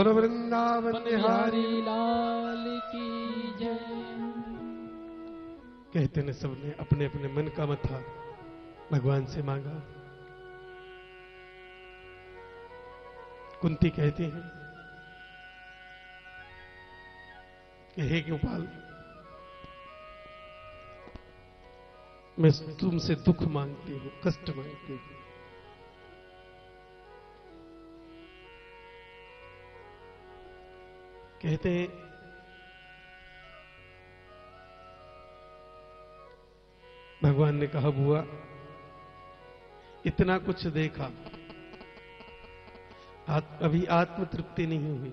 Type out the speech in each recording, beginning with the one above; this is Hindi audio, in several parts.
बोलो वृंदावन बिहारी। लाल की जय। कहते ने सबने अपने अपने मन का मथा भगवान से मांगा। कुंती कहती है कि हे गोपाल मैं तुमसे दुख मांगती हूँ कष्ट मांगती हूँ। कहते भगवान ने कहा बुआ इतना कुछ देखा आत, अभी आत्म तृप्ति नहीं हुई।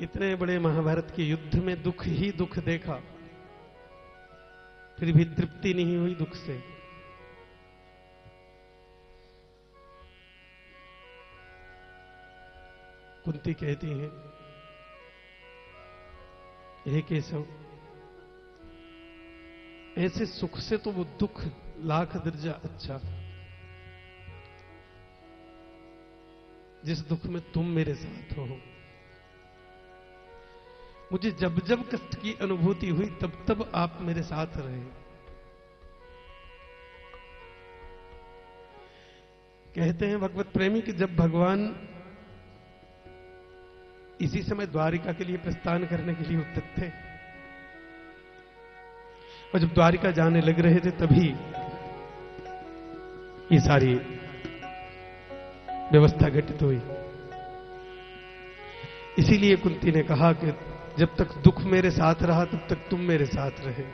इतने बड़े महाभारत के युद्ध में दुख ही दुख देखा फिर भी तृप्ति नहीं हुई दुख से। कुंती कहती है। हे केशव, ऐसे सुख से तो वो दुख लाख दर्जा अच्छा जिस दुख में तुम मेरे साथ हो। मुझे जब जब कष्ट की अनुभूति हुई, तब तब आप मेरे साथ रहे। कहते हैं भगवत प्रेमी कि जब भगवान इसी समय द्वारिका के लिए प्रस्थान करने के लिए उत्तर थे। और जब द्वारिका जाने लग रहे थे, तभी ये सारी व्यवस्था घटित हुई। इसीलिए कुंती ने कहा कि जब तक दुख मेरे साथ रहा, तब तक तुम मेरे साथ रहे।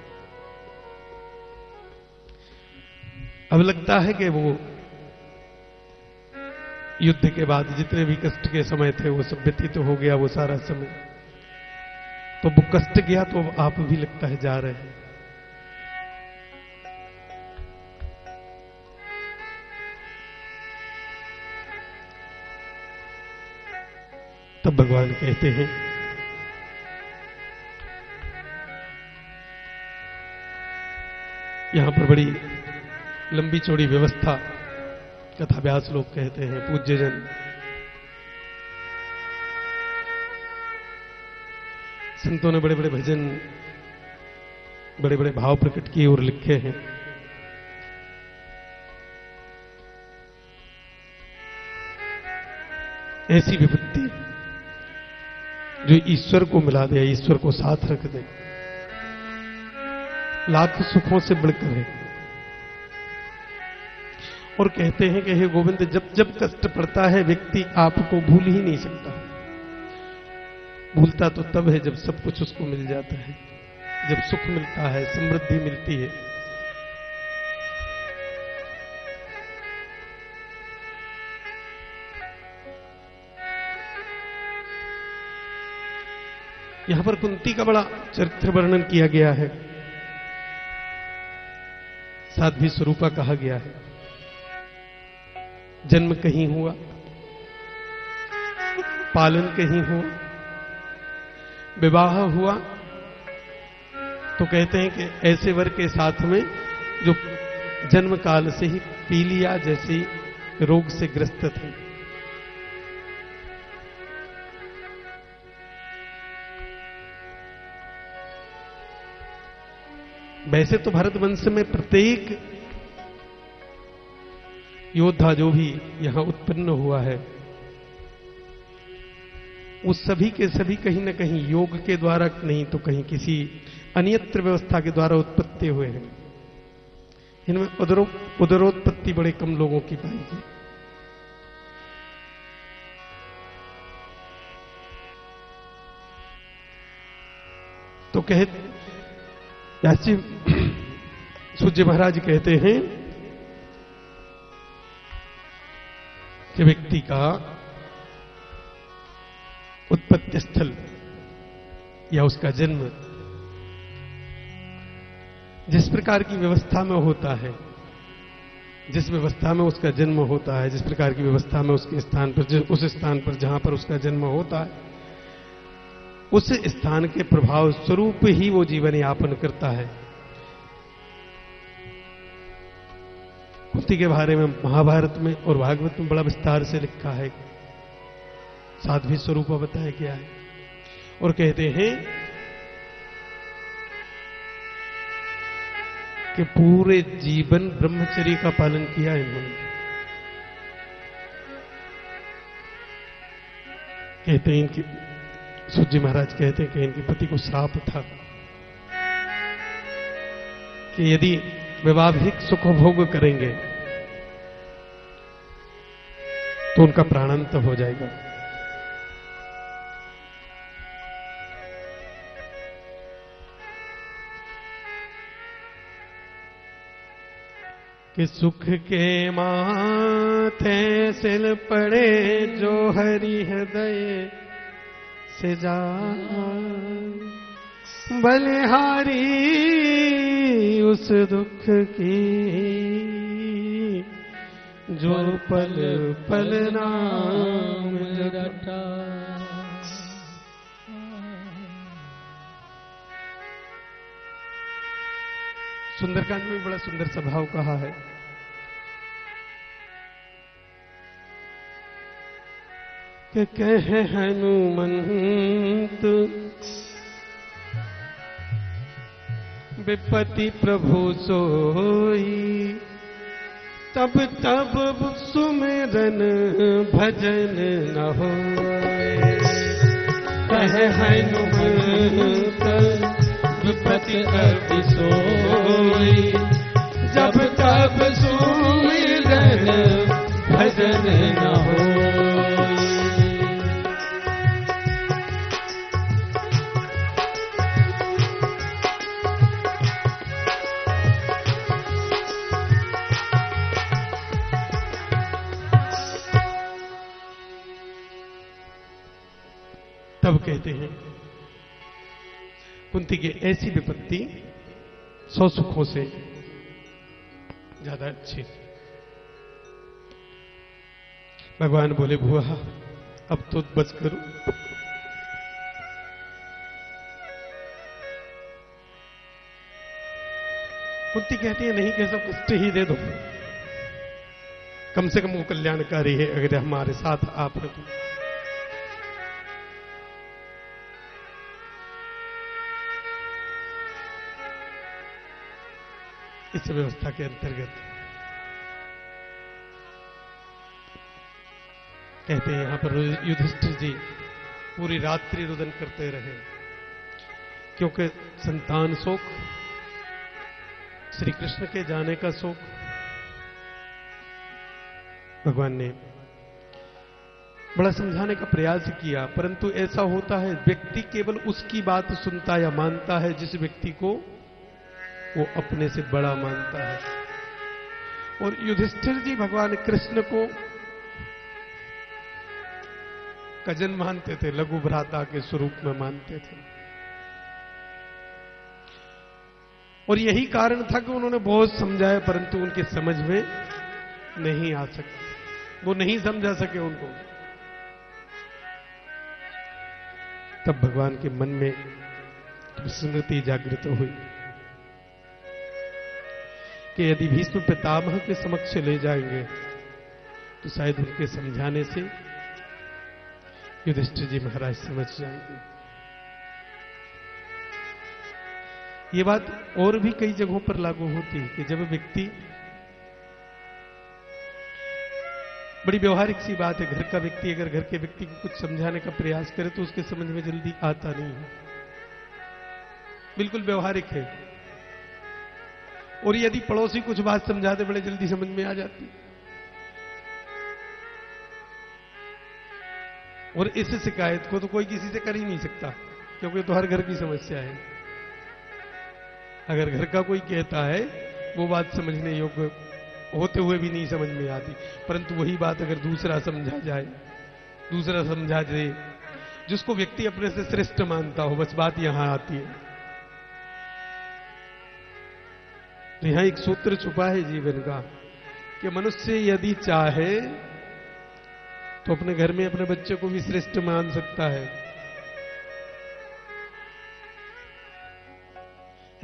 अब लगता है कि वो युद्ध के बाद जितने भी कष्ट के समय थे, वो सब व्यतीत तो हो गया वो सारा समय। तो वो कष्ट गया तो आप भी लगता है जा रहे हैं। तब भगवान कहते हैं, यहाँ पर बड़ी लंबी चौड़ी व्यवस्था कथाभ्यास लोग कहते हैं पूज्य जन संतों ने बड़े बड़े भजन बड़े बड़े भाव प्रकट किए और लिखे हैं। ऐसी विपत्ति जो ईश्वर को मिला दे, ईश्वर को साथ रख दे, लाख सुखों से बढ़कर है और कहते हैं कि हे गोविंद, जब जब कष्ट पड़ता है, व्यक्ति आपको भूल ही नहीं सकता। भूलता तो तब है जब सब कुछ उसको मिल जाता है। जब सुख मिलता है, समृद्धि मिलती है। यहाँ पर कुंती का बड़ा चरित्र वर्णन किया गया है। साध्वी स्वरूपा कहा गया है। जन्म कहीं हुआ, पालन कहीं हुआ, विवाह हुआ तो कहते हैं कि ऐसे वर के साथ में जो जन्म काल से ही पीलिया जैसी रोग से ग्रस्त थे। वैसे तो भारत वंश में प्रत्येक योद्धा जो भी यहाँ उत्पन्न हुआ है, उस सभी के सभी कहीं ना कहीं योग के द्वारा नहीं तो कहीं किसी अन्यत्र व्यवस्था के द्वारा उत्पत्ति हुए हैं। इनमें उदरो, उदरोत्पत्ति बड़े कम लोगों की पाएगी तो कह सूर्य महाराज कहते हैं कि व्यक्ति का उत्पत्ति स्थल या उसका जन्म जिस प्रकार की व्यवस्था में होता है, जिस व्यवस्था में उसका जन्म होता है, जिस प्रकार की व्यवस्था में उसके स्थान पर उस स्थान पर जहाँ पर उसका जन्म होता है, उस स्थान के प्रभाव स्वरूप ही वो जीवन यापन करता है। कुंती के बारे में महाभारत में और भागवत में बड़ा विस्तार से लिखा है। साध्वी स्वरूप बताया गया है। और कहते हैं कि पूरे जीवन ब्रह्मचर्य का पालन किया इन्होंने। कहते हैं इनकी सूर्य महाराज कहते हैं कि इनके पति को श्राप था कि यदि वैवाहिक सुख भोग करेंगे तो उनका प्राणांत हो जाएगा। कि सुख के माथे सिल पड़े जो हरि हृदय से जा बलिहारी उस दुख की, जो पल पल नाम रटा। सुंदरकांड में बड़ा सुंदर स्वभाव कहा है। कि कह हनुमंत विपति प्रभु सोई। तब तब सुमिरन भजन न हो विपति अति सोई। जब तब सुमिरन भजन न हो तब कहते हैं, कुंती की ऐसी विपत्ति सौ सुखों से ज़्यादा अच्छी। भगवान बोले भुआ अब तो बच करो। कुंती कहती है, नहीं, कैसा कष्ट ही दे दो। कम से कम वो कल्याणकारी है, अगर हमारे साथ आप हैं तो। इस व्यवस्था के अंतर्गत। कहते हैं, यहाँ पर युधिष्ठिर जी पूरी रात्रि रुदन करते रहे। क्योंकि संतान शोक श्री कृष्ण के जाने का शोक, भगवान ने बड़ा समझाने का प्रयास किया, परंतु ऐसा होता है, व्यक्ति केवल उसकी बात सुनता या मानता है जिस व्यक्ति को वो अपने से बड़ा मानता है। और युधिष्ठिर जी भगवान कृष्ण को कज़न मानते थे, लघु भ्राता के स्वरूप में मानते थे। और यही कारण था कि उन्होंने बहुत समझाया, परंतु उनके समझ में नहीं आ सके। वो नहीं समझा सके उनको। तब भगवान के मन में स्मृति जागृत हुई। कि यदि भीष्म पितामह के समक्ष ले जाएँगे तो शायद उनके समझाने से युधिष्ठिर जी महाराज समझ जाएँगे। ये बात और भी कई जगहों पर लागू होती है कि जब व्यक्ति बड़ी व्यवहारिक सी बात है, घर का व्यक्ति अगर घर के व्यक्ति को कुछ समझाने का प्रयास करे तो उसके समझ में जल्दी आता नहीं है। बिल्कुल व्यवहारिक है। और यदि पड़ोसी कुछ बात समझाते बड़े जल्दी समझ में आ जाती। और इस शिकायत को तो कोई किसी से कर ही नहीं सकता, क्योंकि तो हर घर की समस्या है। अगर घर का कोई कहता है, वो बात समझने योग्य होते हुए भी नहीं समझ में आती। परंतु वही बात अगर दूसरा समझा जाए, दूसरा समझा जाए जिसको व्यक्ति अपने से श्रेष्ठ मानता हो, बस बात यहाँ आती है। यहाँ एक सूत्र छुपा है जीवन का, कि मनुष्य यदि चाहे तो अपने घर में अपने बच्चे को भी श्रेष्ठ मान सकता है।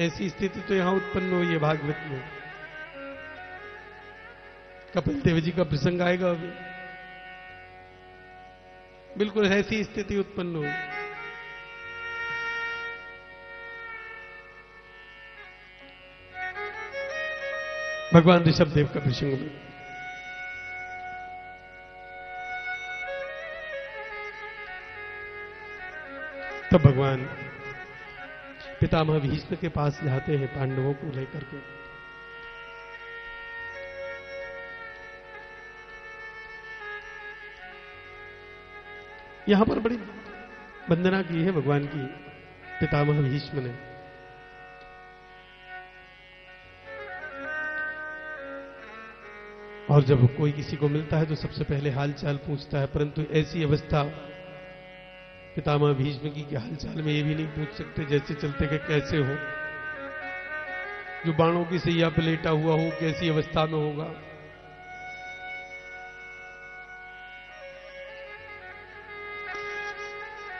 ऐसी स्थिति तो यहाँ उत्पन्न हुई है भागवत में। कपिल देव जी का प्रसंग आएगा अभी। बिल्कुल ऐसी स्थिति उत्पन्न हुई। भगवान ऋषभ देव का प्रसंग में तब भगवान पितामह भीष्म के पास जाते हैं पांडवों को लेकर के। यहाँ पर बड़ी वंदना की है भगवान की पितामह भीष्म ने। और जब कोई किसी को मिलता है तो सबसे पहले हालचाल पूछता है, परंतु ऐसी अवस्था पितामह भीष्म की हालचाल में ये भी नहीं पूछ सकते जैसे चलते कि कैसे हो, जो बाणों की सैया पे लेटा हुआ हो, कैसी अवस्था में होगा।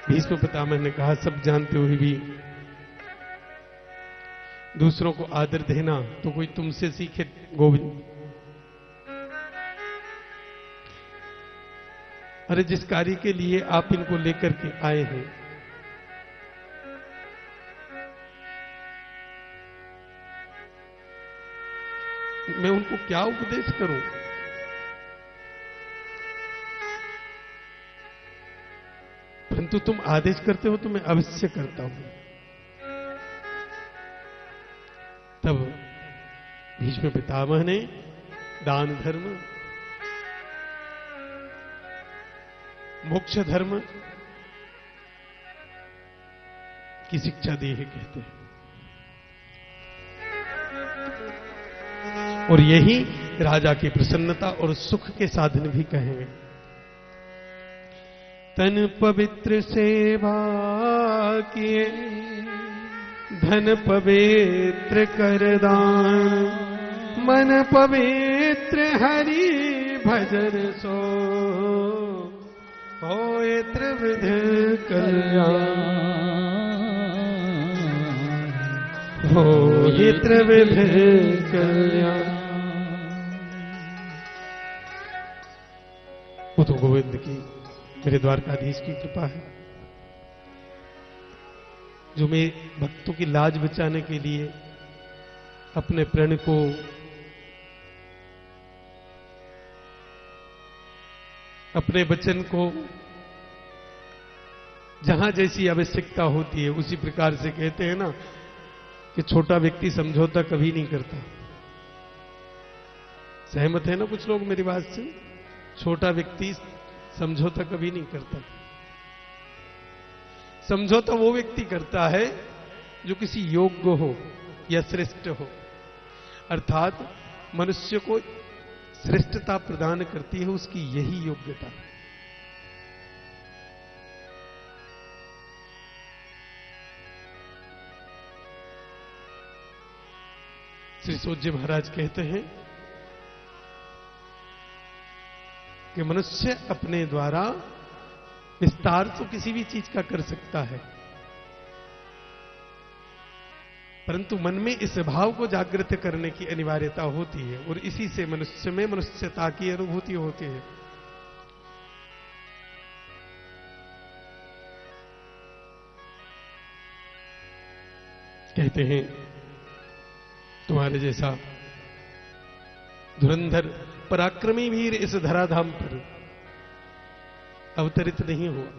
भीष्म पितामह ने कहा, सब जानते हुए भी दूसरों को आदर देना तो कोई तुमसे सीखे, गोविंद। अरे जिस कार्य के लिए आप इनको लेकर के आए हैं। मैं उनको क्या उपदेश करूँ? परंतु तुम आदेश करते हो तो मैं अवश्य करता हूँ। तब भीष्म पितामह ने दान धर्म मोक्ष धर्म की शिक्षा दी है कहते हैं। और यही राजा की प्रसन्नता और सुख के साधन भी कहेंगे। तन पवित्र सेवा किए, धन पवित्र करदान मन पवित्र हरि भजन सो। हो त्रिविध कल्याण। हो त्रिविध कल्याण। तो गोविंद की, मेरे द्वारकाधीश की कृपा है। जो मैं भक्तों की लाज बचाने के लिए अपने प्रण को अपने वचन को जहाँ जैसी आवश्यकता होती है, उसी प्रकार से कहते हैं ना, कि छोटा व्यक्ति समझौता कभी नहीं करता। सहमत है ना कुछ लोग मेरी बात से? छोटा व्यक्ति समझौता कभी नहीं करता। समझौता वो व्यक्ति करता है जो किसी योग्य हो या श्रेष्ठ हो। अर्थात मनुष्य को श्रेष्ठता प्रदान करती है, उसकी यही योग्यता। श्री सोज्य महाराज कहते हैं कि मनुष्य अपने द्वारा विस्तार तो किसी भी चीज़ का कर सकता है। परंतु मन में इस भाव को जागृत करने की अनिवार्यता होती है और इसी से मनुष्य में मनुष्यता की अनुभूति होती है। कहते हैं, तुम्हारे जैसा धुरंधर पराक्रमी वीर इस धराधाम पर अवतरित नहीं हुआ।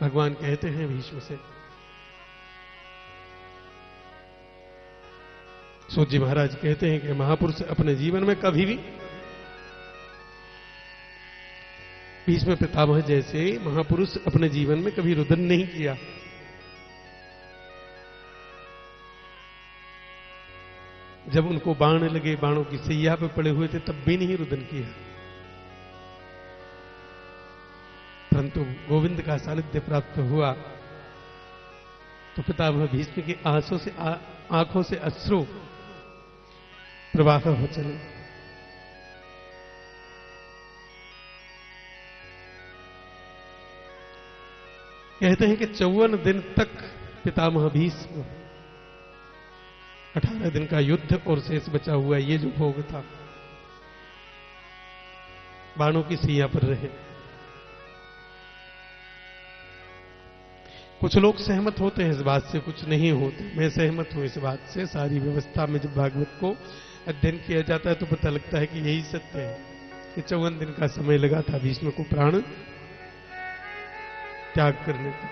भगवान कहते हैं भीष्म से सूत जी महाराज कहते हैं कि महापुरुष अपने जीवन में कभी भी भीष्म पितामह जैसे महापुरुष अपने जीवन में कभी रुदन नहीं किया। जब उनको बाण लगे, बाणों की सैया पे पड़े हुए थे, तब भी नहीं रुदन किया। परंतु गोविंद का सानिध्य प्राप्त हुआ तो पितामह भीष्म के आँसू से आँखों से अश्रु प्रवाह हो चले। कहते हैं कि चौवन दिन तक पितामह भीष्म, अठारह दिन का युद्ध और शेष बचा हुआ ये जो भोग था, बाणों की सिया पर रहे। कुछ लोग सहमत होते हैं इस बात से, कुछ नहीं होते। मैं सहमत हूँ इस बात से। सारी व्यवस्था में जब भागवत को अध्ययन किया जाता है तो पता लगता है कि यही सत्य है कि चौवन दिन का समय लगा था भीष्म को प्राण त्याग करने का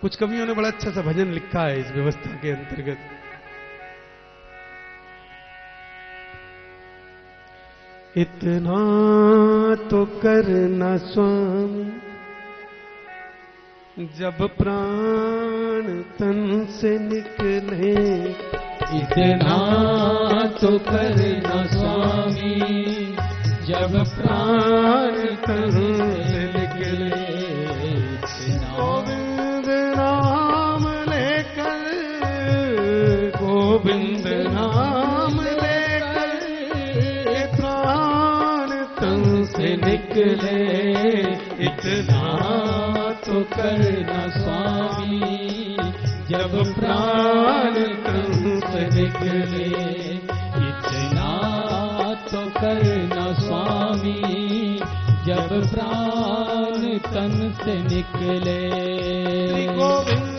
कुछ कवियों ने बड़ा अच्छा सा भजन लिखा है इस व्यवस्था के अंतर्गत। इतना तो करना स्वामी जब प्राण तन से निकले इतना तो करना स्वामी। जब प्राण तन से निकले गोविंद नाम लेकर गोविंद नाम लेकर प्राण तन से निकले इतना तो करना स्वामी, जब प्राण कंस निकले इतना तो करना स्वामी, जब प्राण तन से निकले। गोविंद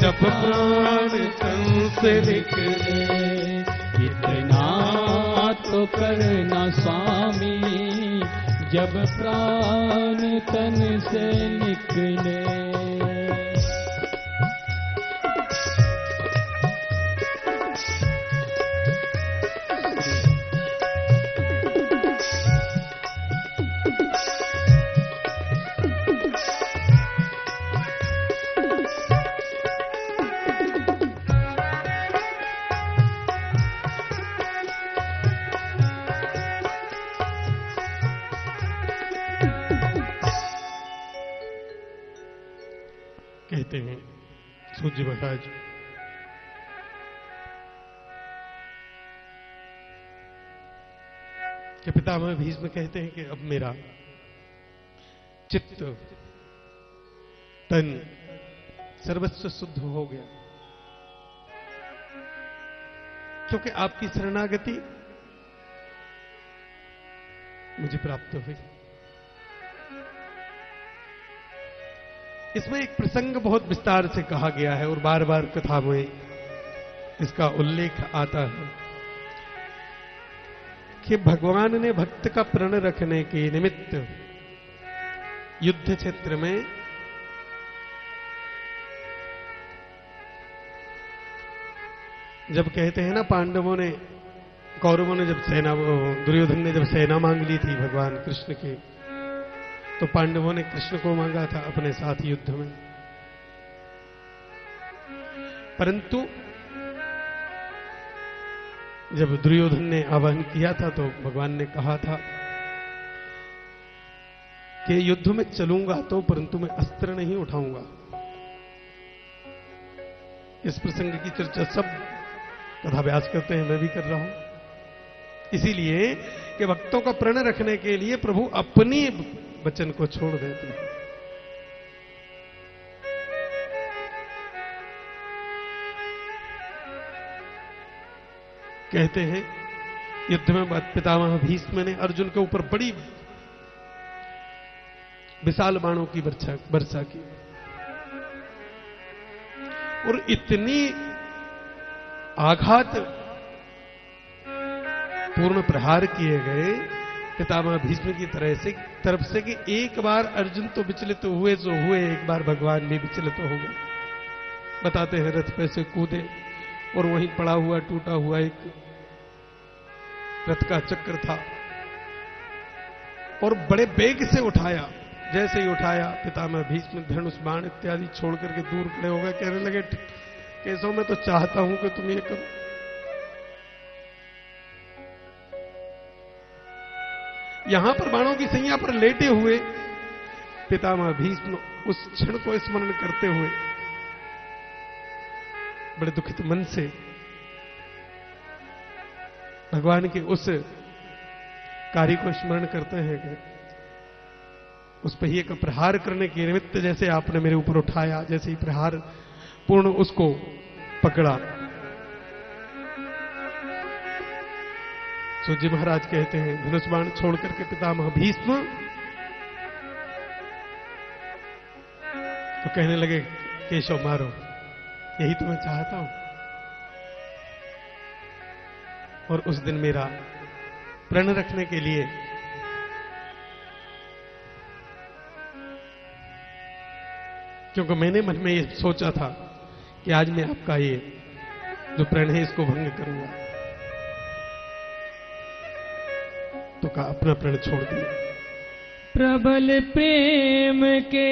जब प्राण तन से निकले इतना तो करना स्वामी। जब प्राण तन से निकले भीष्म कहते हैं कि अब मेरा चित्त, तन सर्वस्व शुद्ध हो गया। क्योंकि आपकी शरणागति मुझे प्राप्त हुई इसमें एक प्रसंग बहुत विस्तार से कहा गया है और बार बार कथा में इसका उल्लेख आता है। कि भगवान ने भक्त का प्रण रखने के निमित्त युद्ध क्षेत्र में जब कहते हैं ना पांडवों ने, कौरवों ने जब सेना दुर्योधन ने जब सेना मांग ली थी भगवान कृष्ण की तो पांडवों ने कृष्ण को मांगा था अपने साथ युद्ध में। परंतु जब दुर्योधन ने आह्वान किया था तो भगवान ने कहा था कि युद्ध में चलूँगा तो परंतु मैं अस्त्र नहीं उठाऊँगा। इस प्रसंग की चर्चा सब कथाभ्यास करते हैं, मैं भी कर रहा हूँ। इसीलिए कि भक्तों का प्रण रखने के लिए प्रभु अपनी वचन को छोड़ देते हैं। कहते हैं, युद्ध में पितामह भीष्म ने अर्जुन के ऊपर बड़ी विशाल बाणों की वर्षा की। और इतनी आघात पूर्ण प्रहार किए गए पितामह भीष्म की तरह से, तरफ़ से कि एक बार अर्जुन तो विचलित हुए, जो हुए एक बार भगवान भी विचलित हो गए। बताते हैं रथ पे से कूदे। और वहीं पड़ा हुआ, टूटा हुआ एक रथ का चक्र था। और बड़े बेग से उठाया, जैसे ही उठाया, पितामह भीष्म, धनुष, बाण इत्यादि छोड़ करके दूर खड़े हो गए, कहने लगे केसो मैं तो चाहता हूँ कि तुम ये करो। यहाँ पर बाणों की सैया पर लेटे हुए पितामह भीष्म उस क्षण को स्मरण करते हुए बड़े दुखित मन से भगवान के उस कार्य को स्मरण करते हैं कि उस पहिए का प्रहार करने के निमित्त जैसे आपने मेरे ऊपर उठाया, जैसे ही प्रहार पूर्ण उसको पकड़ा। सूर्य महाराज कहते हैं, धनुष बाण छोड़ करके पितामह भीष्म तो कहने लगे, केशव मारो। यही तो मैं चाहता हूँ। और उस दिन मेरा प्रण रखने के लिए क्योंकि मैंने मन में ये सोचा था कि आज मैं आपका ये जो प्रण है, इसको भंग करूँगा। तो का अपना प्रण छोड़ दिया। प्रबल प्रेम के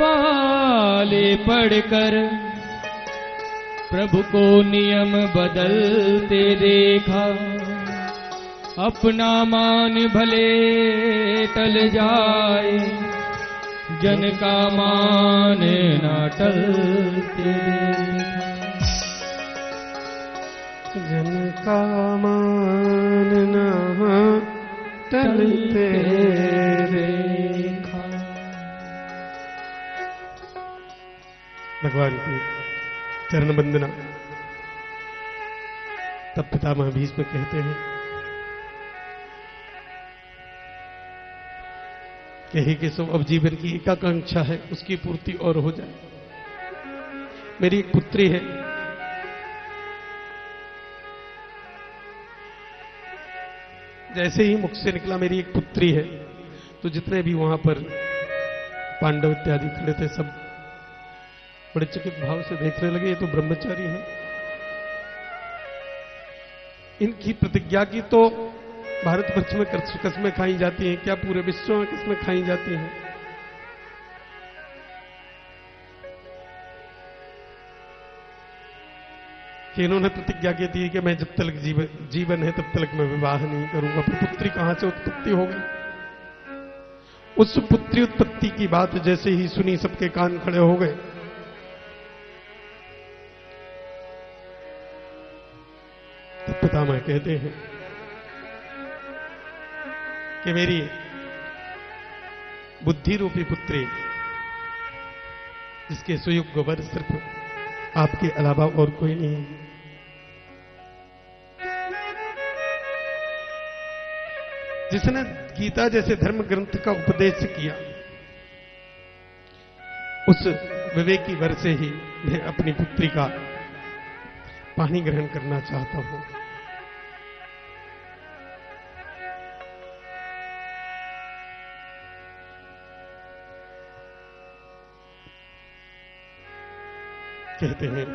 पाले पढ़कर। प्रभु को नियम बदलते देखा। अपना मान भले टल जाए जन का मान ना टलते देखा। जन का मान ना टलते भगवान की चरण वंदना। तब पितामह भीष्म कहते हैं कि हे केशव अब जीवन की एकाकांक्षा है, उसकी पूर्ति और हो जाए। मेरी एक पुत्री है। जैसे ही मुख से निकला मेरी एक पुत्री है तो जितने भी वहाँ पर पांडव इत्यादि खड़े थे, सब बड़े चकित भाव से देखने लगे, ये तो ब्रह्मचारी हैं। इनकी प्रतिज्ञा की तो भारतवर्ष में कस- कस्में खाई जाती हैं, क्या पूरे विश्व में कस्में खाई जाती हैं? कि इन्होंने प्रतिज्ञा की थी कि मैं जब तक जीवन जीवन है तब तक मैं विवाह नहीं करूँगा। फिर पुत्री कहाँ से उत्पत्ति हो गई? उस पुत्री उत्पत्ति की बात जैसे ही सुनी सबके कान खड़े हो गए। पितामह कहते हैं कि मेरी बुद्धि रूपी पुत्री, जिसके सुयुग वर सिर्फ़ आपके अलावा और कोई नहीं जिसने गीता जैसे धर्म ग्रंथ का उपदेश किया, उस विवेकी वर से ही मैं अपनी पुत्री का पानी ग्रहण करना चाहता हूँ। कहते हैं,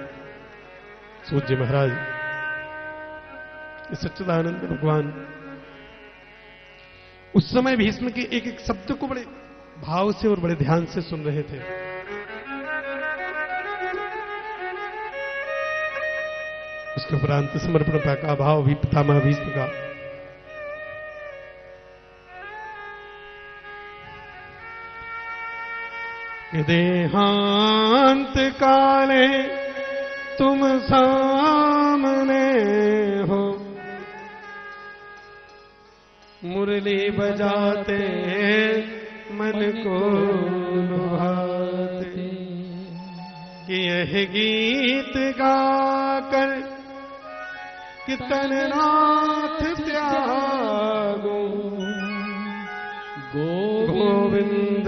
सूर्य महाराज सच्चिदानंद भगवान, उस समय भीष्म के एक एक शब्द को बड़े भाव से और बड़े ध्यान से सुन रहे थे। उसके उपरांत समर्पणता का भाव भी पितामह भीष्म का देहांत काले तुम सामने हो। मुरली बजाते मन को लुभाते। कि यह गीत गाकर कितन नाथ त्यागो। गोविंद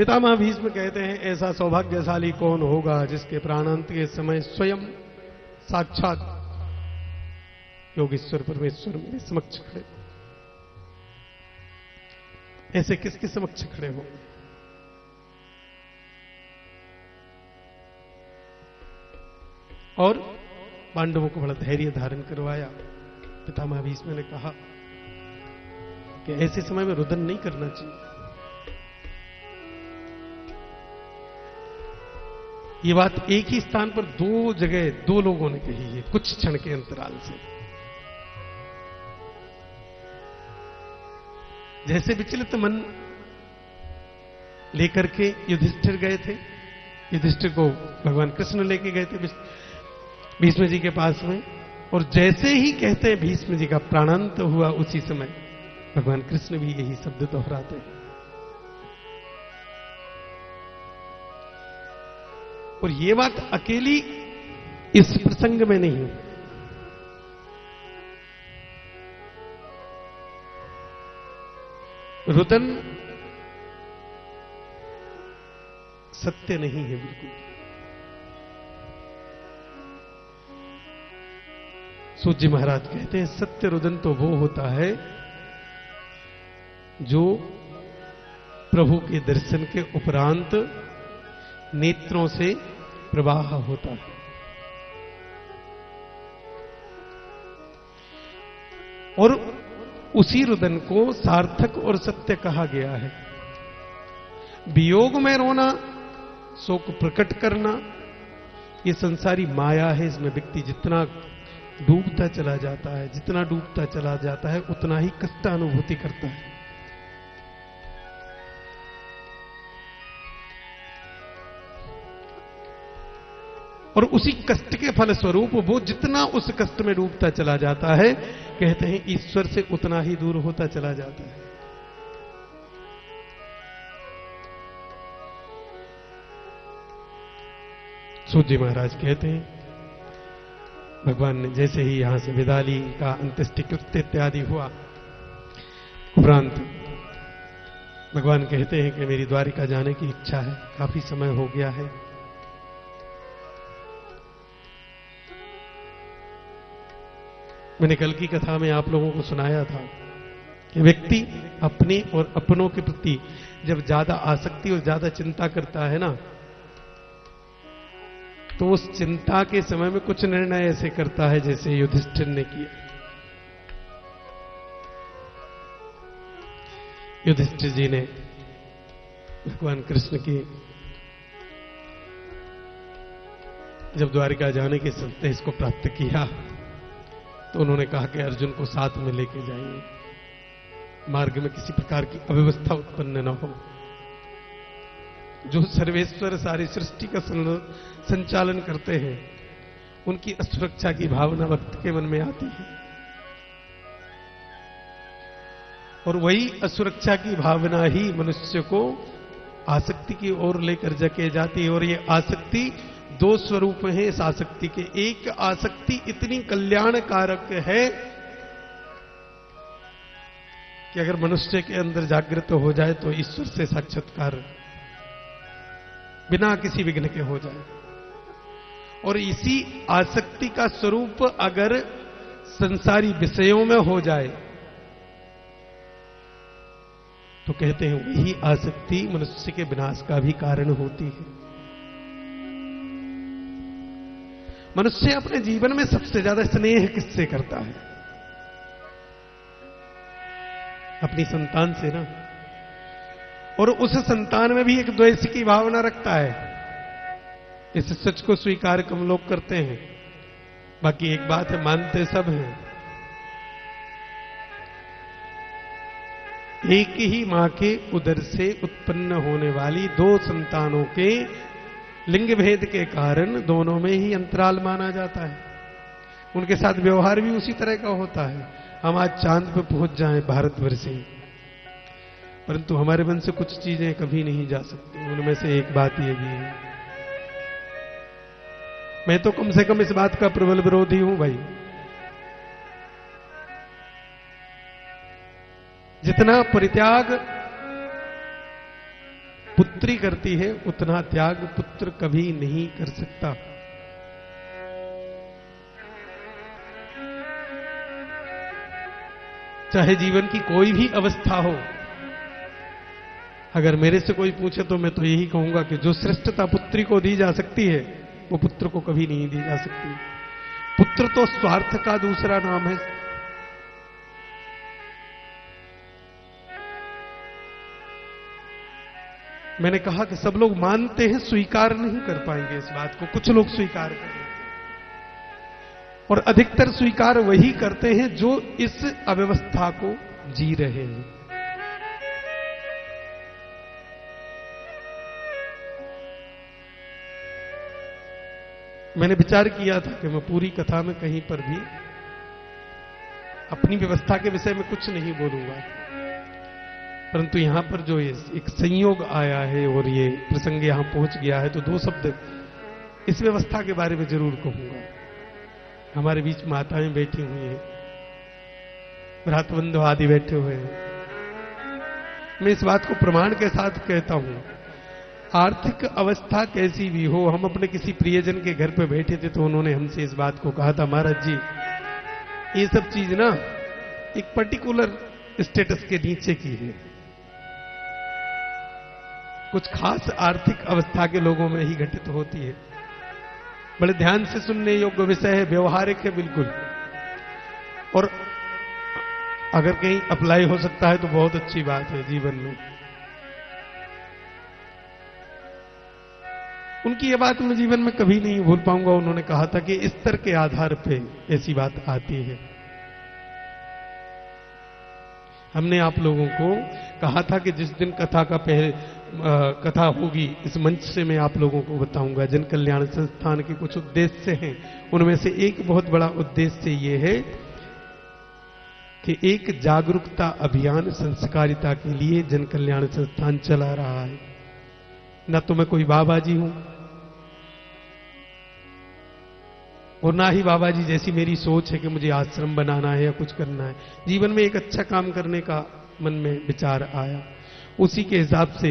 पितामह भीष्म कहते हैं, ऐसा सौभाग्यशाली कौन होगा जिसके प्राणांत के समय स्वयं साक्षात योगेश्वर परमेश्वर मेरे समक्ष खड़े ऐसे किसके समक्ष खड़े हो? और पांडवों को बड़ा धैर्य धारण करवाया। पितामह भीष्म ने कहा कि ऐसे समय में रुदन नहीं करना चाहिए। ये बात एक ही स्थान पर दो जगह, दो लोगों ने कही है, कुछ क्षण के अंतराल से। जैसे विचलित मन लेकर के युधिष्ठिर गए थे, युधिष्ठिर को भगवान कृष्ण लेके गए थे भीष्म जी के पास में, और जैसे ही कहते हैं भीष्म जी का प्राणांत हुआ उसी समय, भगवान कृष्ण भी यही शब्द दोहराते हैं। और ये बात अकेली इस प्रसंग में नहीं रुदन सत्य नहीं है बिल्कुल। सूजी महाराज कहते हैं, सत्य रुदन तो वो होता है जो प्रभु के दर्शन के उपरांत नेत्रों से प्रवाह होता है। और उसी रुदन को सार्थक और सत्य कहा गया है। वियोग में रोना, शोक प्रकट करना, ये संसारी माया है, इसमें व्यक्ति जितना डूबता चला जाता है, जितना डूबता चला जाता है, उतना ही कष्ट अनुभूति करता है। और उसी कष्ट के फल स्वरूप वो जितना उस कष्ट में डूबता चला जाता है, कहते हैं, ईश्वर से उतना ही दूर होता चला जाता है। सूर्य महाराज कहते हैं, भगवान ने जैसे ही यहाँ से विदा ली का अंत्येष्टि कृत्य इत्यादि हुआ। उपरांत भगवान कहते हैं कि मेरी द्वारिका जाने की इच्छा है, काफ़ी समय हो गया है। मैंने कल की कथा में आप लोगों को सुनाया था कि व्यक्ति अपने और अपनों के प्रति जब ज़्यादा आसक्ति और ज़्यादा चिंता करता है ना तो उस चिंता के समय में कुछ निर्णय ऐसे करता है जैसे युधिष्ठिर ने किया। युधिष्ठिर जी ने भगवान कृष्ण की जब द्वारिका जाने के संदेश को प्राप्त किया। तो उन्होंने कहा कि अर्जुन को साथ में लेके जाइए। मार्ग में किसी प्रकार की अव्यवस्था उत्पन्न न हो। जो सर्वेश्वर सारी सृष्टि का संचालन करते हैं, उनकी असुरक्षा की भावना भक्त के मन में आती है। और वही असुरक्षा की भावना ही मनुष्य को आसक्ति की ओर लेकर जके जाती है। और ये आसक्ति दो स्वरूप हैं इस आसक्ति के। एक आसक्ति इतनी कल्याणकारक है कि अगर मनुष्य के अंदर जागृत हो जाए तो ईश्वर से साक्षात्कार बिना किसी विघ्न के हो जाए। और इसी आसक्ति का स्वरूप अगर संसारी विषयों में हो जाए तो कहते हैं वही आसक्ति मनुष्य के विनाश का भी कारण होती है। मनुष्य अपने जीवन में सबसे ज़्यादा स्नेह किससे करता है? अपनी संतान से ना। और उस संतान में भी एक द्वेष की भावना रखता है। इस सच को स्वीकार कम लोग करते हैं। बाकी एक बात है, मानते सब हैं। एक ही माँ के उदर से उत्पन्न होने वाली दो संतानों के लिंग भेद के कारण दोनों में ही अंतराल माना जाता है। उनके साथ व्यवहार भी उसी तरह का होता है। हम आज चाँद पर पहुँच जाएँ भारतवर्षी परंतु हमारे मन से कुछ चीज़ें कभी नहीं जा सकती। उनमें से एक बात यह भी है। मैं तो कम से कम इस बात का प्रबल विरोधी हूँ भाई। जितना परित्याग पुत्री करती है, उतना त्याग पुत्र कभी नहीं कर सकता। चाहे जीवन की कोई भी अवस्था हो, अगर मेरे से कोई पूछे तो मैं तो यही कहूँगा कि जो श्रेष्ठता पुत्री को दी जा सकती है, वो पुत्र को कभी नहीं दी जा सकती। पुत्र तो स्वार्थ का दूसरा नाम है। मैंने कहा कि सब लोग मानते हैं, स्वीकार नहीं कर पाएँगे इस बात को। कुछ लोग स्वीकार कर और अधिकतर स्वीकार वही करते हैं जो इस अव्यवस्था को जी रहे हैं। मैंने विचार किया था कि मैं पूरी कथा में कहीं पर भी अपनी व्यवस्था के विषय में कुछ नहीं बोलूँगा। परंतु यहाँ पर जो ये एक संयोग आया है और ये प्रसंग यहाँ पहुँच गया है तो दो शब्द इस व्यवस्था के बारे में ज़रूर कहूँगा। हमारे बीच माताएँ बैठी हुई हैं। भ्रातबंधु आदि बैठे हुए हैं। मैं इस बात को प्रमाण के साथ कहता हूँ, आर्थिक अवस्था कैसी भी हो, हम अपने किसी प्रियजन के घर पे बैठे थे तो उन्होंने हमसे इस बात को कहा था, महाराज जी, ये सब चीज़ ना एक पर्टिकुलर स्टेटस के नीचे की है। कुछ खास आर्थिक अवस्था के लोगों में ही घटित होती है। बड़े ध्यान से सुनने योग्य विषय है, व्यवहारिक है बिल्कुल। और अगर कहीं अप्लाई हो सकता है तो बहुत अच्छी बात है जीवन में। उनकी ये बात मैं जीवन में कभी नहीं भूल पाऊँगा, उन्होंने कहा था कि स्तर के आधार पे ऐसी बात आती है। हमने आप लोगों को कहा था कि जिस दिन कथा का पहले कथा होगी। इस मंच से मैं आप लोगों को बताऊँगा, जन कल्याण संस्थान के कुछ उद्देश्य हैं। उनमें से एक बहुत बड़ा उद्देश्य ये है कि एक जागरूकता अभियान संस्कारिता के लिए जन कल्याण संस्थान चला रहा है। न तो मैं कोई बाबा जी हूँ, और ना ही बाबा जी जैसी मेरी सोच है कि मुझे आश्रम बनाना है या कुछ करना है। जीवन में एक अच्छा काम करने का मन में विचार आया। उसी के हिसाब से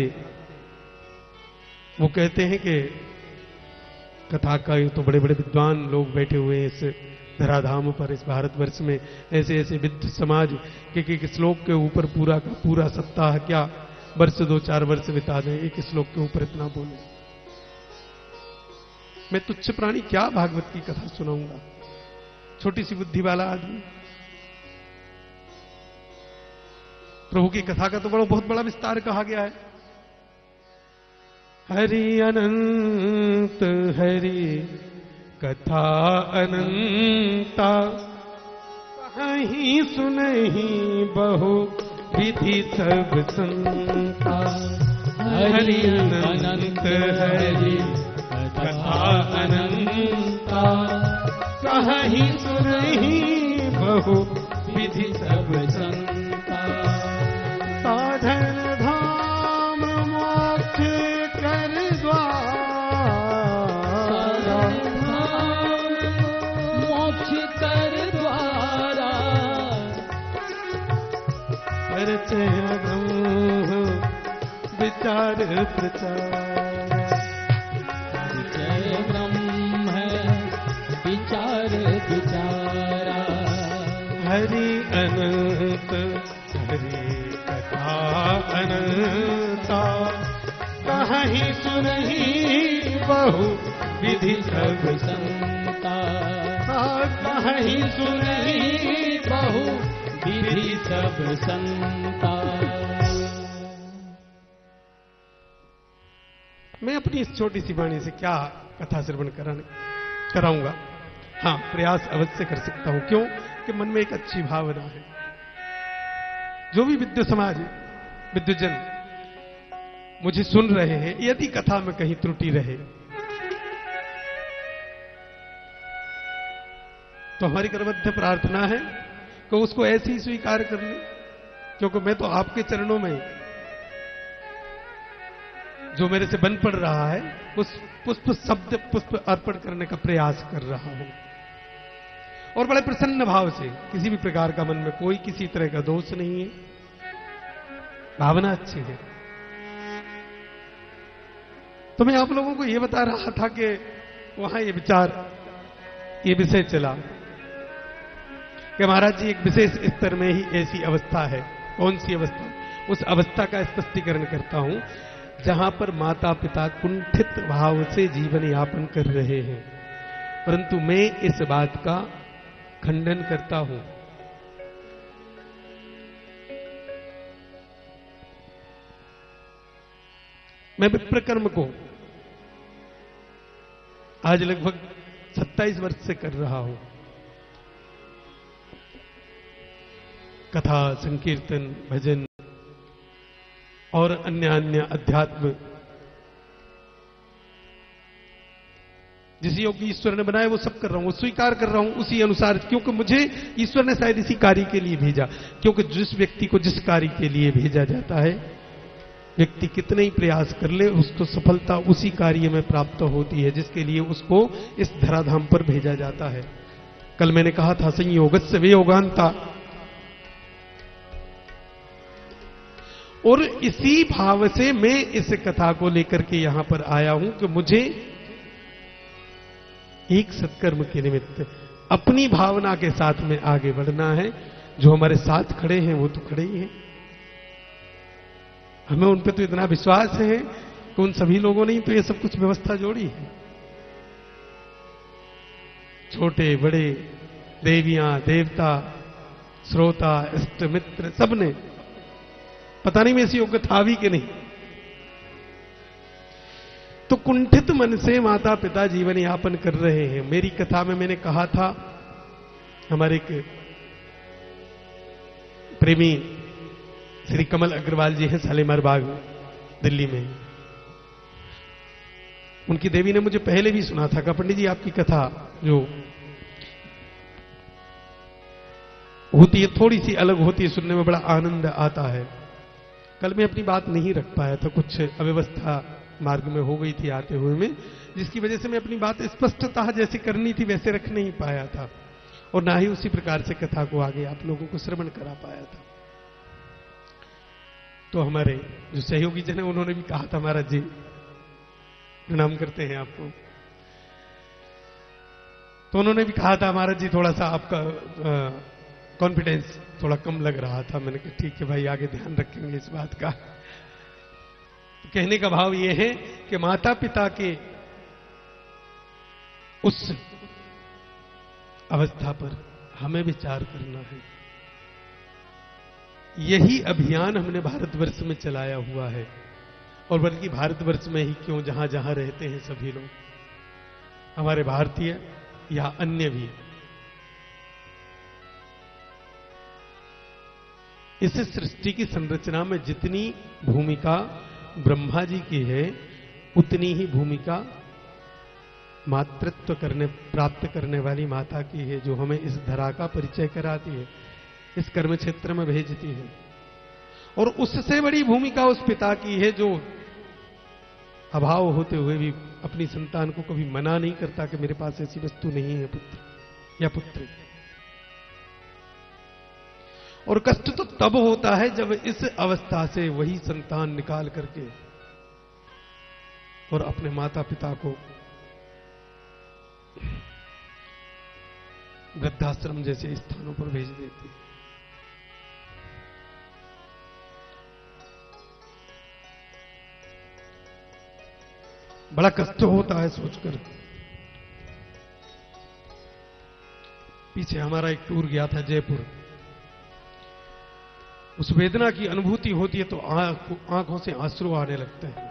वो कहते हैं कि कथा का तो बड़े बड़े विद्वान लोग बैठे हुए हैं इस धराधाम पर, इस भारतवर्ष में। ऐसे ऐसे विद्ध समाज के एक श्लोक के ऊपर पूरा का पूरा सप्ताह क्या वर्ष, दो, चार वर्ष बिता दें? एक श्लोक के ऊपर इतना बोले। मैं तुच्छ प्राणी क्या भागवत की कथा सुनाऊँगा? छोटी सी बुद्धि वाला आदमी। प्रभु की कथा का तो बड़ा, बहुत बड़ा विस्तार कहा गया है। हरि अनंत, हरि कथा अनंता। कहीं सुनही बहु विधि सब संता। हरि अनंत, हरि कथा अनंता। कहीं सुनही बहु विधि सब विचार जय ब्रह्म विचार विचारा हरि अनंत, हरि कथा अनंता। कहीं सुनही बहु विधि सब संता। कहीं सुनही बहु विधि सब संता। मैं अपनी इस छोटी सी वाणी से क्या कथा श्रवण कराऊँगा? हाँ प्रयास अवश्य कर सकता हूँ। क्यों? कि मन में एक अच्छी भावना है। जो भी विद्युत समाज, विद्युजन मुझे सुन रहे हैं, यदि कथा में कहीं त्रुटि रहे तो हमारी करबद्ध प्रार्थना है कि उसको ऐसे ही स्वीकार कर ले, क्योंकि मैं तो आपके चरणों में जो मेरे से बन पड़ रहा है, उस पुष्प शब्द पुष्प अर्पण करने का प्रयास कर रहा हूँ। और बड़े प्रसन्न भाव से, किसी भी प्रकार का मन में कोई किसी तरह का दोष नहीं है। भावना अच्छी है। तो मैं आप लोगों को यह बता रहा था कि वहाँ ये विचार, ये विषय चला कि महाराज जी, एक विशेष स्तर में ही ऐसी अवस्था है। कौन सी अवस्था? उस अवस्था का स्पष्टीकरण करता हूँ। जहाँ पर माता पिता कुंठित भाव से जीवन यापन कर रहे हैं। परंतु मैं इस बात का खंडन करता हूँ। मैं विप्रकर्म को आज लगभग 27 वर्ष से कर रहा हूँ। कथा, संकीर्तन, भजन और अन्य अन्य अध्यात्म। जिस योग ईश्वर ने बनाया, वो सब कर रहा हूँ, वो स्वीकार कर रहा हूँ उसी अनुसार, क्योंकि मुझे ईश्वर ने शायद इसी कार्य के लिए भेजा, क्योंकि जिस व्यक्ति को जिस कार्य के लिए भेजा जाता है, व्यक्ति कितने ही प्रयास कर ले, उसको सफलता उसी कार्य में प्राप्त होती है, जिसके लिए उसको इस धराधाम पर भेजा जाता है। कल मैंने कहा था संयोग से वे योगांता और इसी भाव से मैं इस कथा को लेकर के यहाँ पर आया हूँ कि मुझे एक सत्कर्म के निमित्त अपनी भावना के साथ में आगे बढ़ना है। जो हमारे साथ खड़े हैं, वो तो खड़े ही हैं। हमें उन पर तो इतना विश्वास है कि उन सभी लोगों ने ही तो ये सब कुछ व्यवस्था जोड़ी है। छोटे, बड़े, देवियाँ, देवता, श्रोता, इष्ट, मित्र, सबने पता नहीं मैं ऐसी योग्य था भी कि नहीं। तो कुंठित मन से माता पिता जीवन यापन कर रहे हैं। मेरी कथा में मैंने कहा था, हमारे एक प्रेमी श्री कमल अग्रवाल जी हैं सालेमार बाग, दिल्ली में। उनकी देवी ने मुझे पहले भी सुना था। पंडित जी, आपकी कथा जो होती है, थोड़ी सी अलग होती है, सुनने में बड़ा आनंद आता है। कल मैं अपनी बात नहीं रख पाया था, कुछ अव्यवस्था मार्ग में हो गई थी आते हुए में, जिसकी वजह से मैं अपनी बात स्पष्टता जैसे करनी थी वैसे रख नहीं पाया था। और ना ही उसी प्रकार से कथा को आगे आप लोगों को श्रवण करा पाया था। तो हमारे जो सहयोगी जन है, उन्होंने भी कहा था, महाराज जी, प्रणाम करते हैं आपको। तो उन्होंने भी कहा था, महाराज जी, थोड़ा सा आपका कॉन्फिडेंस थोड़ा कम लग रहा था। मैंने कहा, ठीक है भाई, आगे ध्यान रखेंगे इस बात का। तो कहने का भाव यह है कि माता पिता के उस अवस्था पर हमें विचार करना है। यही अभियान हमने भारतवर्ष में चलाया हुआ है। और बल्कि भारतवर्ष में ही क्यों जहाँ जहाँ रहते हैं सभी लोग। हमारे भारतीय या अन्य भी। इस सृष्टि की संरचना में जितनी भूमिका ब्रह्मा जी की है, उतनी ही भूमिका मातृत्व करने, प्राप्त करने वाली माता की है, जो हमें इस धरा का परिचय कराती है, इस कर्म क्षेत्र में भेजती है। और उससे बड़ी भूमिका उस पिता की है, जो अभाव होते हुए भी अपनी संतान को कभी मना नहीं करता कि मेरे पास ऐसी वस्तु नहीं है, पुत्र या पुत्री। और कष्ट तो तब होता है जब इस अवस्था से वही संतान निकाल करके और अपने माता पिता को वृद्धाश्रम जैसे स्थानों पर भेज देती बड़ा कष्ट होता है सोचकर। पीछे हमारा एक टूर गया था जयपुर। उस वेदना की अनुभूति होती है तो आँखों से आँसू आने लगते हैं।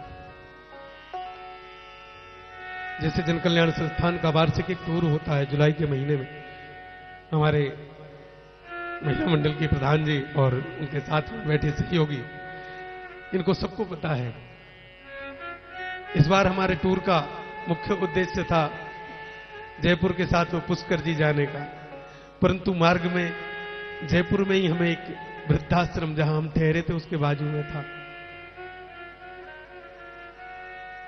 जैसे जन कल्याण संस्थान का वार्षिक एक टूर होता है जुलाई के महीने में। हमारे महिला मंडल के प्रधान जी और उनके साथ बैठे सहयोगी, इनको सबको पता है। इस बार हमारे टूर का मुख्य उद्देश्य था जयपुर के साथ में पुष्कर जी जाने का। परंतु मार्ग में, जयपुर में ही हमें एक वृद्धाश्रम जहाँ हम ठहरे थे, उसके बाजू में था।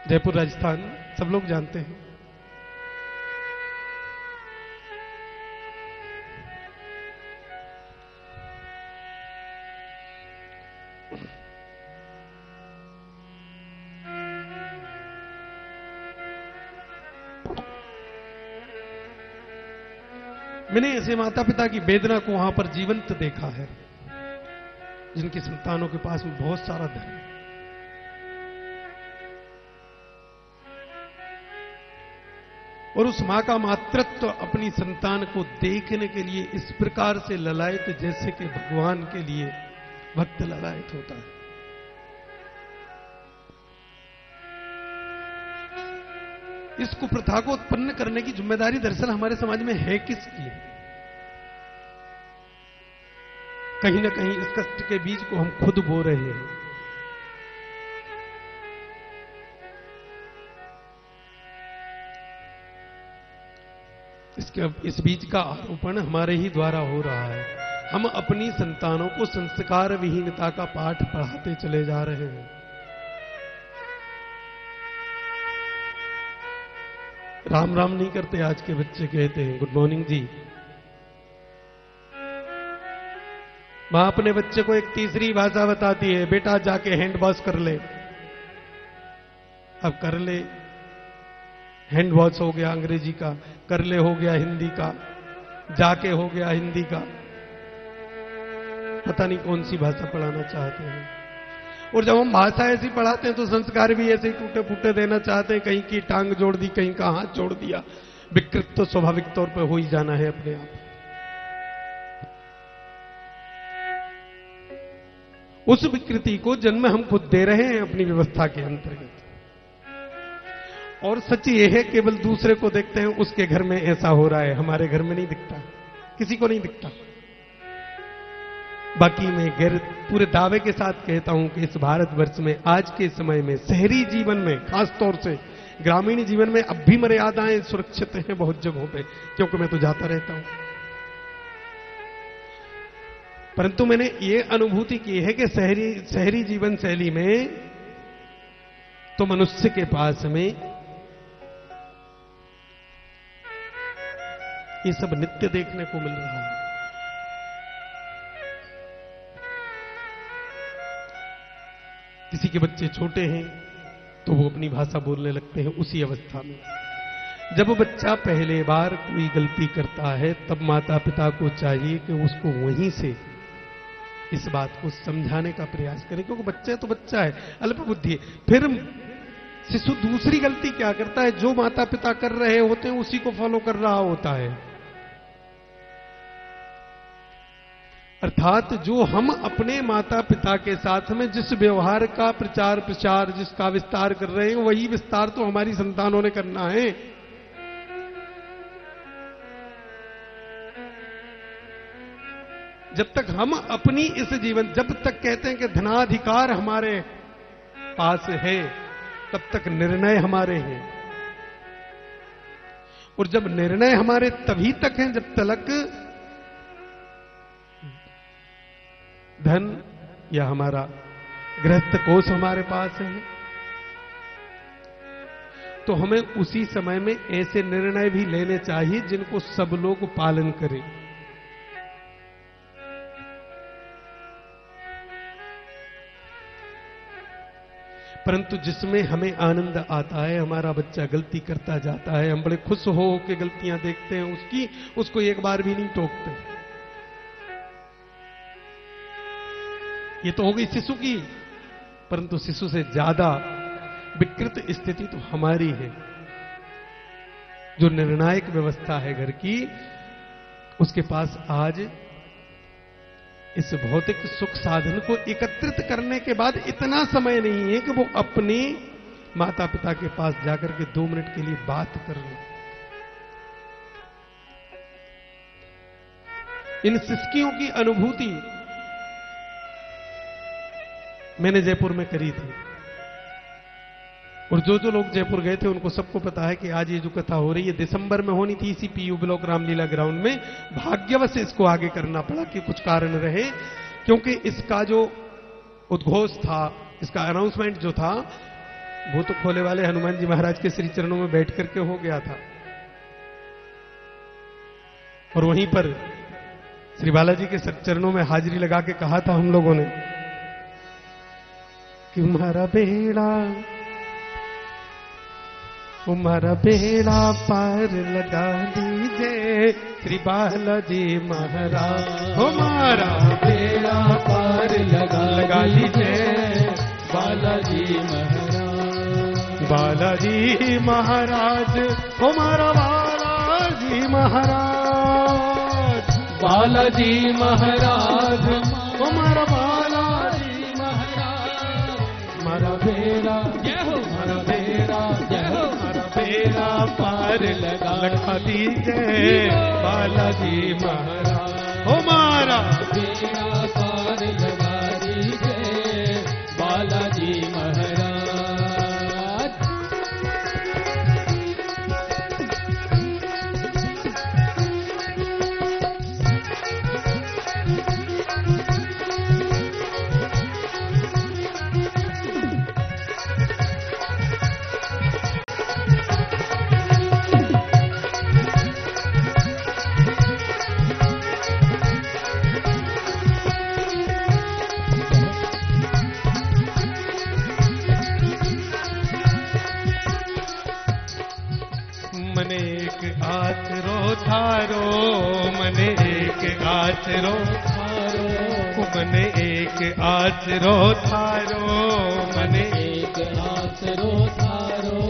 जयपुर राजस्थान, सब लोग जानते हैं। मैंने ऐसे माता पिता की वेदना को वहाँ पर जीवंत देखा है। जिनकी संतानों के पास में बहुत सारा धन है। और उस माँ का मातृत्व अपनी संतान को देखने के लिए इस प्रकार से ललायत, जैसे कि भगवान के लिए भक्त ललायत होता है। इस कुप्रथा को उत्पन्न करने की ज़िम्मेदारी दरअसल हमारे समाज में है किसकी? कहीं ना कहीं इस कष्ट के बीज को हम खुद बो रहे हैं। इसके इस बीज का आरोपण हमारे ही द्वारा हो रहा है। हम अपनी संतानों को संस्कार विहीनता का पाठ पढ़ाते चले जा रहे हैं। राम राम नहीं करते आज के बच्चे कहते हैं, गुड मॉर्निंग जी। माँ अपने बच्चे को एक तीसरी भाषा बताती है, बेटा, जाके हैंड वॉश कर ले। अब कर ले। हैंड वॉश हो गया अंग्रेज़ी का, कर ले हो गया हिंदी का, जाके हो गया हिंदी का। पता नहीं कौन सी भाषा पढ़ाना चाहते हैं। और जब हम भाषा ऐसी पढ़ाते हैं तो संस्कार भी ऐसे ही टूटे फूटे देना चाहते हैं, कहीं की टांग जोड़ दी, कहीं का हाथ जोड़ दिया। विकृत तो स्वाभाविक तौर पर हो ही जाना है अपने आप। उस विकृति को जन्म हम खुद दे रहे हैं अपनी व्यवस्था के अंतर्गत। और सच ये है, केवल दूसरे को देखते हैं, उसके घर में ऐसा हो रहा है। हमारे घर में नहीं दिखता। किसी को नहीं दिखता। बाकी मैं गैर, पूरे दावे के साथ कहता हूँ कि इस भारतवर्ष में, आज के समय में, शहरी जीवन में खास तौर से ग्रामीण जीवन में, अब भी मर्यादाएँ सुरक्षित हैं बहुत जगहों पे, क्योंकि मैं तो जाता रहता हूँ। परंतु मैंने ये अनुभूति की है कि शहरी शहरी जीवन शैली में तो मनुष्य के पास में ये सब नित्य देखने को मिल रहा है। किसी के बच्चे छोटे हैं तो वो अपनी भाषा बोलने लगते हैं उसी अवस्था में। जब बच्चा पहले बार कोई गलती करता है, तब माता पिता को चाहिए कि उसको वहीं से इस बात को समझाने का प्रयास करें, क्योंकि बच्चा तो बच्चा है, अल्प बुद्धि फिर शिशु दूसरी गलती क्या करता है? जो माता पिता कर रहे होते हैं, उसी को फॉलो कर रहा होता है। अर्थात जो हम अपने माता पिता के साथ में जिस व्यवहार का प्रचार प्रचार जिसका विस्तार कर रहे हैं, वही विस्तार तो हमारी संतानों ने करना है। जब तक हम अपनी इस जीवन, जब तक कहते हैं कि धनाधिकार हमारे पास है, तब तक निर्णय हमारे हैं। और जब निर्णय हमारे तभी तक हैं जब तलक धन या हमारा गृहस्थ कोष हमारे पास है। तो हमें उसी समय में ऐसे निर्णय भी लेने चाहिए जिनको सब लोग पालन करें। परंतु जिसमें हमें आनंद आता है, हमारा बच्चा गलती करता जाता है, हम बड़े खुश हो के गलतियाँ देखते हैं, उसकी, उसको एक बार भी नहीं टोकते। ये तो हो गई शिशु की, परंतु शिशु से ज़्यादा विकृत स्थिति तो हमारी है। जो निर्णायक व्यवस्था है घर की, उसके पास आज इस भौतिक सुख साधन को एकत्रित करने के बाद इतना समय नहीं है कि वो अपने माता पिता के पास जाकर के दो मिनट के लिए बात कर ले। इन सिस्कियों की अनुभूति मैंने जयपुर में करी थी। और जो जो लोग जयपुर गए थे, उनको सबको पता है कि आज ये जो कथा हो रही है, दिसंबर में होनी थी इसी पीयू ब्लॉक रामलीला ग्राउंड में। भाग्यवश इसको आगे करना पड़ा कि कुछ कारण रहे, क्योंकि इसका जो उद्घोष था, इसका अनाउंसमेंट जो था, वो तो खोले वाले हनुमान जी महाराज के श्री चरणों में बैठ करके हो गया था। और वहीं पर श्री बालाजी के चरणों में हाजिरी लगा के कहा था हम लोगों ने कि हमारा बेड़ा हमारा बेड़ा पार लगा दीजिए श्री बालाजी महाराज। हमारा बेड़ा पार लगा लगा दीजिए बालाजी महाराज। बालाजी महाराज हमारा बालाजी महाराज। बालाजी महाराज बेड़ा पार लगा लगा दीजिए बालाजी महाराज। हमारा बेड़ा आचरो थारो मने एक आसरो थारो।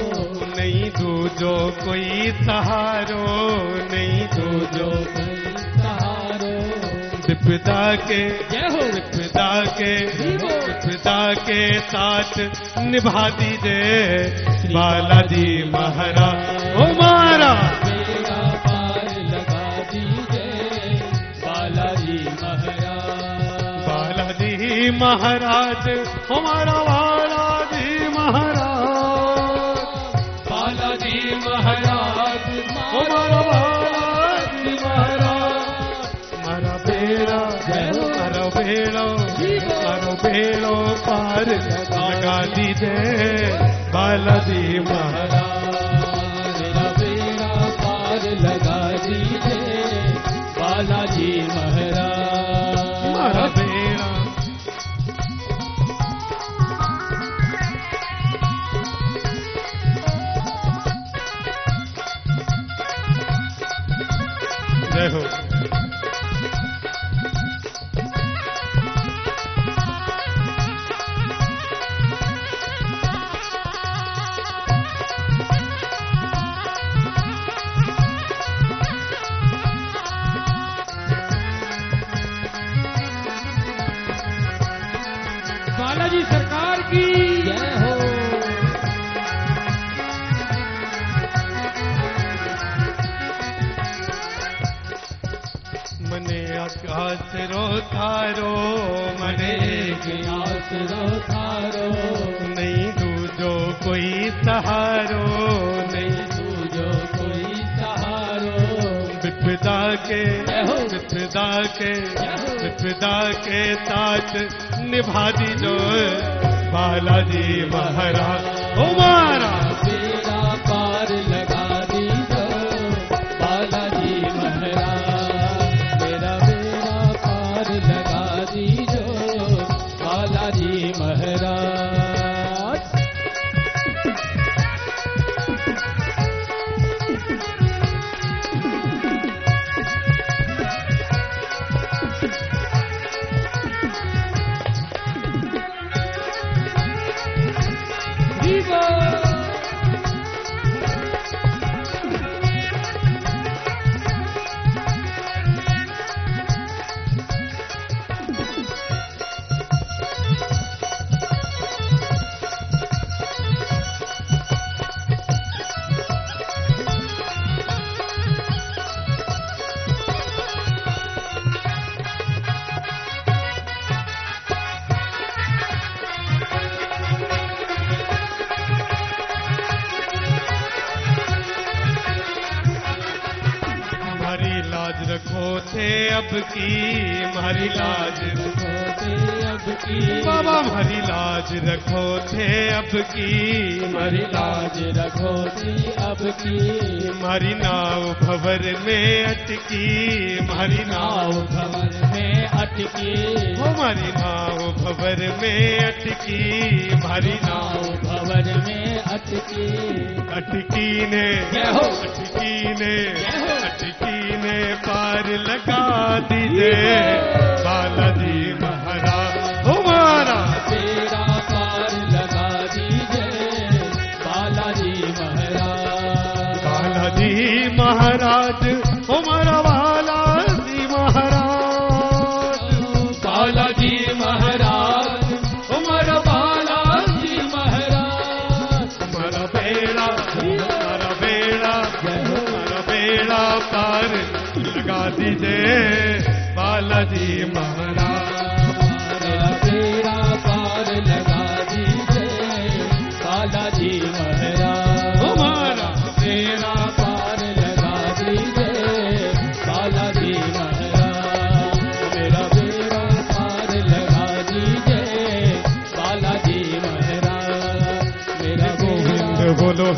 नहीं दूजो कोई सहारो नहीं दूजो कोई सहारो। विपदा के जय हो विपदा के विपदा के साथ निभा दीजिए। बालाजी महाराज बालाजी महाराज हमारा बालाजी महाराज। बालाजी महाराज हमारा बालाजी महाराज। हमारा बेड़ा हमारा बेड़ो। मारो बेड़ो पार लगा दीजिए बालाजी महाराज। मेरा बेड़ा पार लगा दीजिए बालाजी थारो मने आसरो थारो। नहीं दूजो कोई सहारो नहीं तू जो कोई सहारो। विपदा के विपदा के विपदा के साथ निभा दीजो। बालाजी महाराज हमारा बेड़ा अब की बाबा हमारी लाज रखो थे अब की हमारी लाज रखो थी अब की हमारी नाव भवर में अटकी। हमारी नाव भवर में अटकी। हमारी नाव भवर में अटकी। हमारी नाव भवर में अटकी। अटकी ने हो। अटकी ने अटकी ने पार लगा दीजिए बालाजी महाराज महाराज हमारा बालाजी महाराज। बालाजी महाराज उमर बालाजी महाराज। हमारा बेड़ा हमारा बेड़ा हमारा बेड़ा पार लगा दीजिए बालाजी महाराज।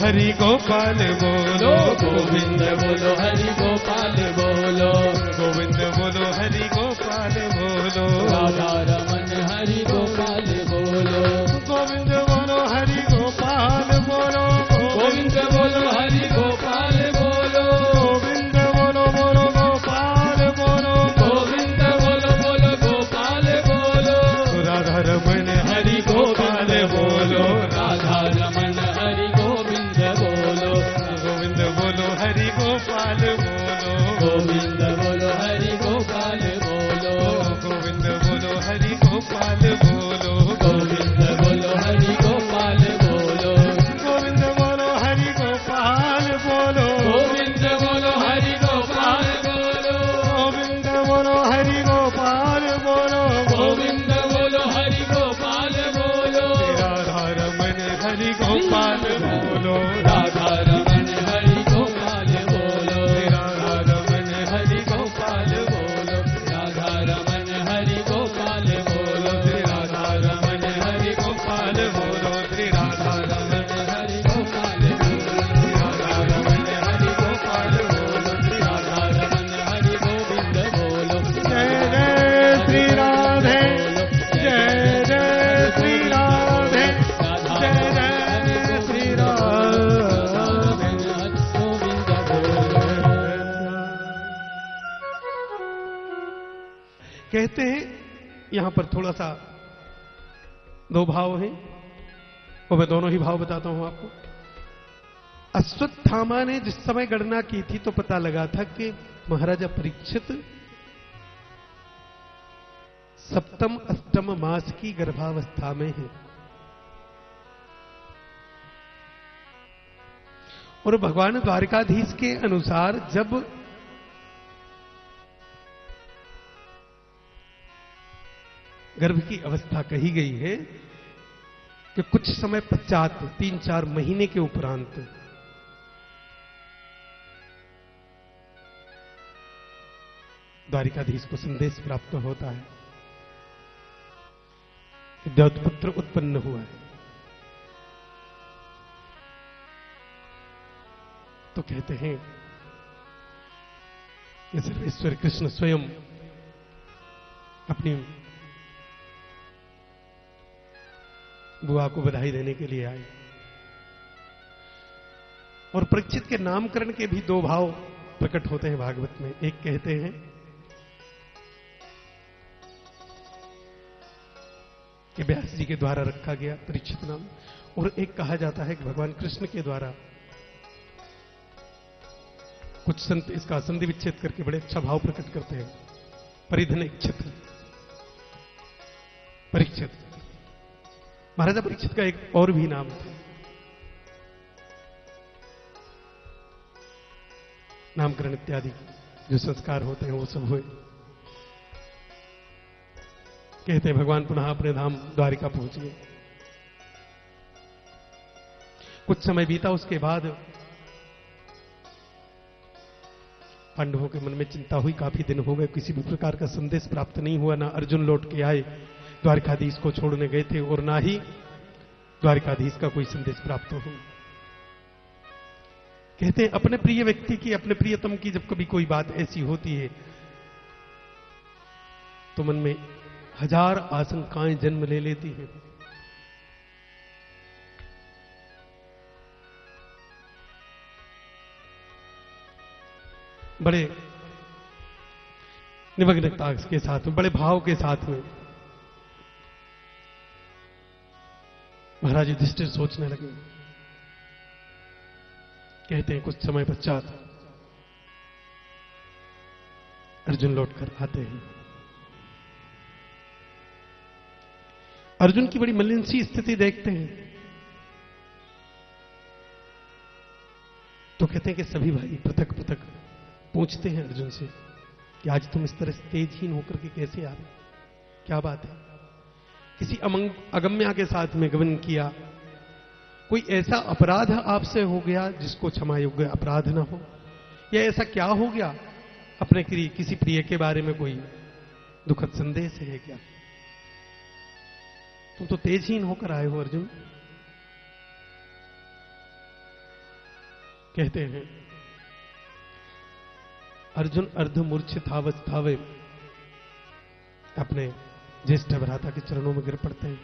हरि गोपाल बोलो। गोविंद बोलो हरि गोपाल बोलो। गोविंद बोलो हरि गोपाल बोलो। राधा रमन हरि गोपाल बोलो। गोविंद बोलो हरि गोपाल बोलो। गोविंद बोलो हरि गोपाल बोलो। गोविंद बोलो बोलो गोपाल बोलो। गोविंद बोलो बोलो गोपाल बोलो। राधा रमन हरि गोपाल बोलो। राधा रमन थोड़ा सा दो भाव हैं। और मैं दोनों ही भाव बताता हूँ आपको। अश्वत्थामा ने जिस समय गणना की थी तो पता लगा था कि महाराजा परीक्षित सप्तम अष्टम मास की गर्भावस्था में है। और भगवान द्वारकाधीश के अनुसार जब गर्भ की अवस्था कही गई है कि कुछ समय पश्चात तीन चार महीने के उपरांत, द्वारिकाधीश को संदेश प्राप्त होता है कि द्यौतपुत्र उत्पन्न हुआ है। तो कहते हैं कि सर्वेश्वर कृष्ण स्वयं अपनी बुआ को बधाई देने के लिए आए और परीक्षित के नामकरण के भी दो भाव प्रकट होते हैं भागवत में। एक कहते हैं, कि व्यास जी के द्वारा रखा गया परीक्षित नाम, और एक कहा जाता है कि भगवान कृष्ण के द्वारा कुछ संत इसका संधि विच्छेद करके बड़े अच्छा भाव प्रकट करते हैं। परिधन इच्छित परीक्षित। महाराजा परीक्षित का एक और भी नाम था नामकरण इत्यादि जो संस्कार होते हैं, वो सब हुए। कहते भगवान, पुनः अपने धाम द्वारिका पहुँच गए कुछ समय बीता, उसके बाद पांडवों के मन में चिंता हुई। काफ़ी दिन हो गए, किसी भी प्रकार का संदेश प्राप्त नहीं हुआ, ना अर्जुन लौट के आए द्वारिकाधीश को छोड़ने गए थे और ना ही द्वारिकाधीश का कोई संदेश प्राप्त हो। कहते हैं, अपने प्रिय व्यक्ति की, अपने प्रियतम की जब कभी कोई बात ऐसी होती है तो मन में हज़ार आशंकाएँ जन्म ले लेती हैं। बड़े निमग्नता के साथ में बड़े भाव के साथ में महाराज युधिष्ठिर सोचने लगे। कहते हैं, कुछ समय पश्चात अर्जुन लौटकर आते हैं। अर्जुन की बड़ी मलिन सी स्थिति देखते हैं। तो कहते हैं कि सभी भाई पृथक पृथक पूछते हैं अर्जुन से कि आज तुम इस तरह से तेजहीन होकर के कैसे आ रहे क्या बात है? किसी अमंग, अगम्या के साथ में गमन किया। कोई ऐसा अपराध आपसे हो गया जिसको क्षमा योग्य अपराध ना हो? या ऐसा क्या हो गया? अपने किसी प्रिय के बारे में कोई दुखद संदेश है क्या? तुम तो तेजहीन होकर आए हो, अर्जुन। कहते हैं, अर्जुन अर्धमूर्छित अवस्थावे अपने ज्येष्ठ भ्राता के चरणों में गिर पड़ते हैं।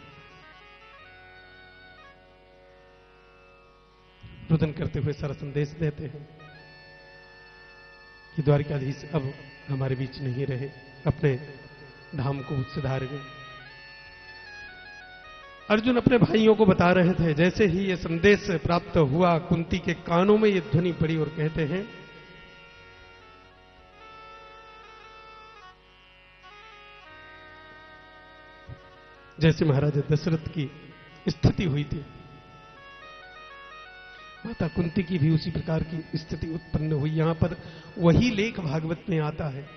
रुदन करते हुए सारा संदेश देते हैं कि द्वारिकाधीश अब हमारे बीच नहीं रहे, अपने धाम को सुधार गए अर्जुन अपने भाइयों को बता रहे थे, जैसे ही ये संदेश प्राप्त हुआ, कुंती के कानों में ये ध्वनि पड़ी और कहते हैं जैसे महाराजा दशरथ की स्थिति हुई थी। माता कुंती की भी उसी प्रकार की स्थिति उत्पन्न हुई। यहाँ पर वही लेख भागवत में आता है।